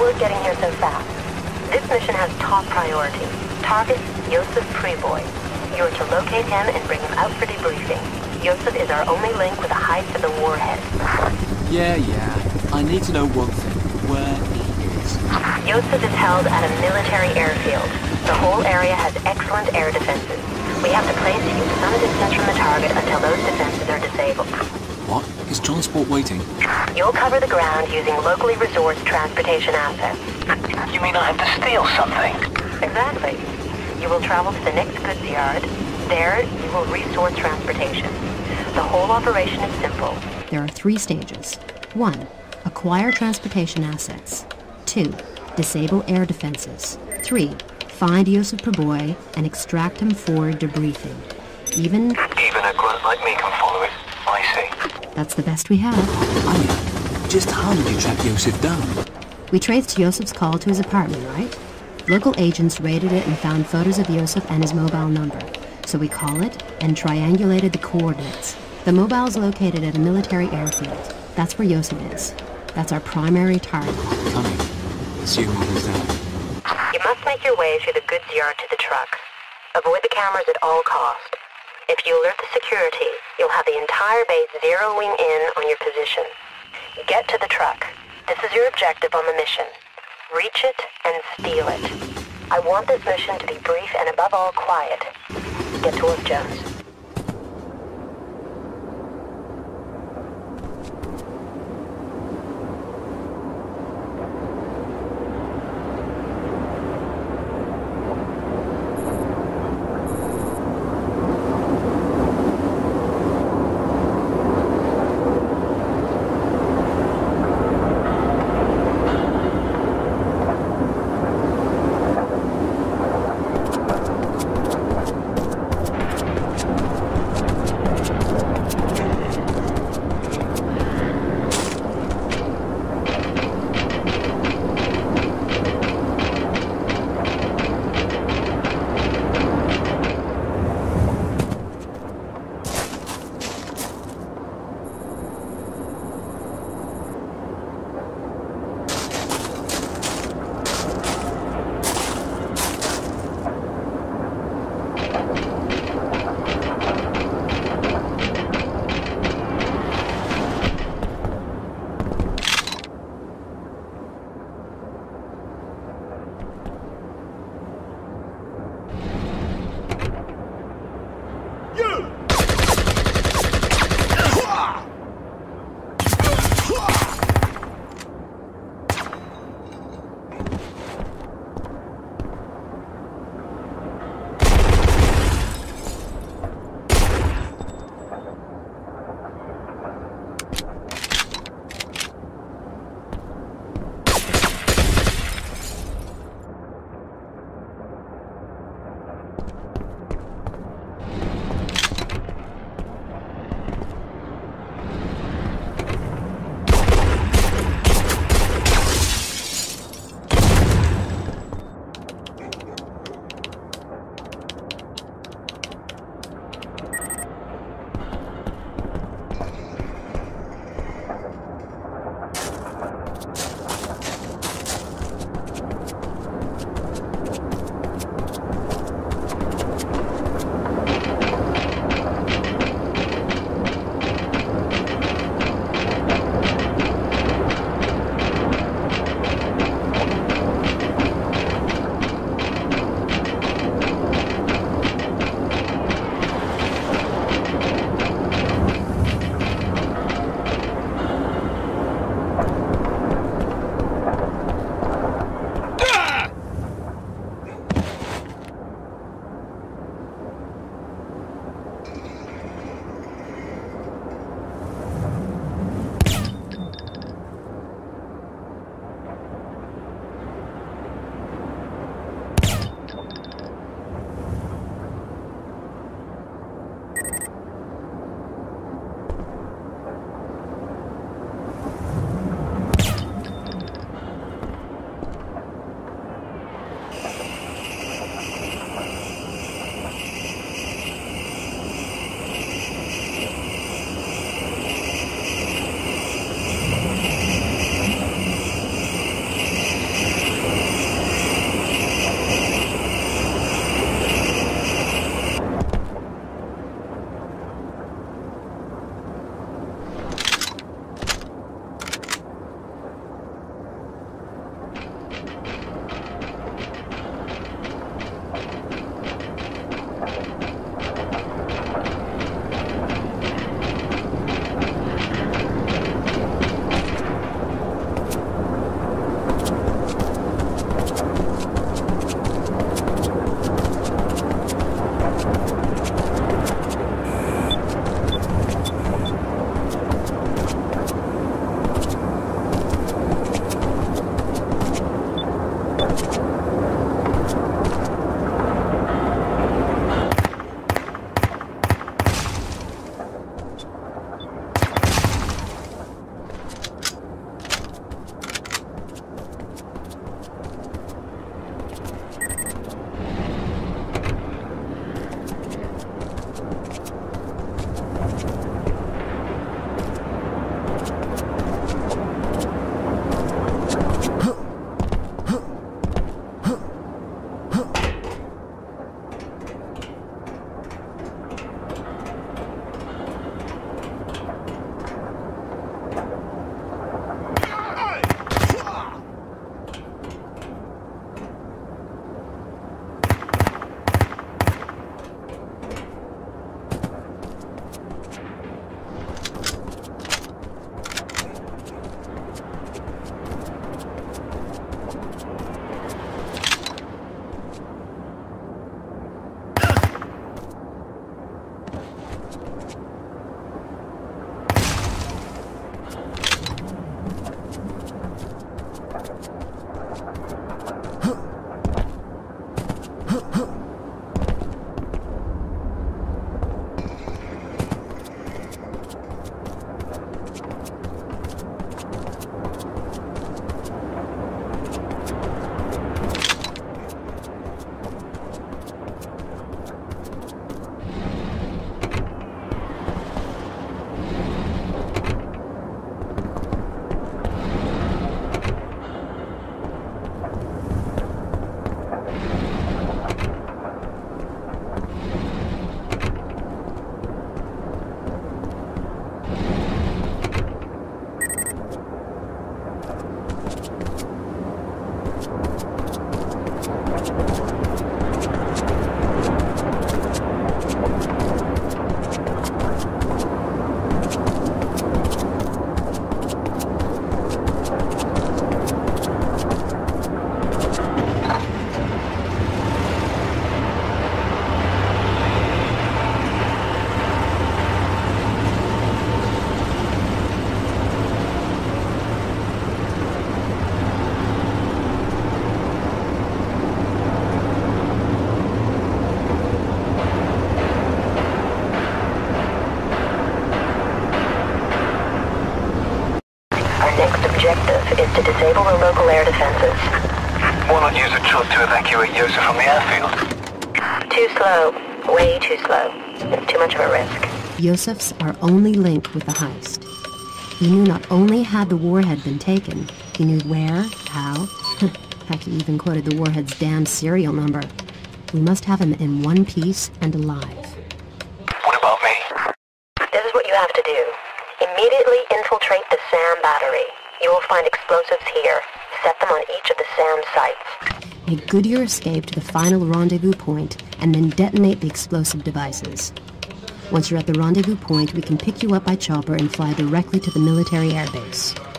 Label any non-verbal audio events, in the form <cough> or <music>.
word getting here so fast? This mission has top priority. Target Josef Priboi. You are to locate him and bring him out for debriefing. Josef is our only link with the hide of the warhead. Yeah, yeah. I need to know one thing. Where he is. Josef is held at a military airfield. The whole area has excellent air defenses. We have to place you some distance from the target until those defenses are disabled. What? Is transport waiting? You'll cover the ground using locally resourced transportation assets. You mean I have to steal something? Exactly. You will travel to the next goods yard. There, you will resource transportation. The whole operation is simple. There are three stages. 1. Acquire transportation assets. 2. Disable air defenses. 3. Find Josef Priboi and extract him for debriefing. Even, Even a grunt like me can follow it. I see. that's the best we have. Anya, just how did you track Josef down? We traced Josef's call to his apartment, right? Local agents raided it and found photos of Josef and his mobile number. So we call it and triangulated the coordinates. The mobile is located at a military airfield. That's where Josef is. That's our primary target. Coming. Assuming he's there. You must make your way through the goods yard to the truck. Avoid the cameras at all cost. If you alert the security, you'll have the entire base zeroing in on your position. Get to the truck. This is your objective on the mission. Reach it and steal it. I want this mission to be brief and above all quiet. Get to work, Jones. Is to disable the local air defenses. Why not use a truck to evacuate Josef from the airfield? Too slow. Way too slow. It's too much of a risk. Josef's our only link with the heist. He knew not only had the warhead been taken, he knew where, how. <laughs> Heck, he even quoted the warhead's damn serial number. We must have him in one piece and alive. What about me? This is what you have to do. Immediately infiltrate the SAM battery. You will find explosives here. Set them on each of the SAM sites. Make good your escape to the final rendezvous point and then detonate the explosive devices. Once you're at the rendezvous point, we can pick you up by chopper and fly directly to the military airbase.